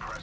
Suppress it.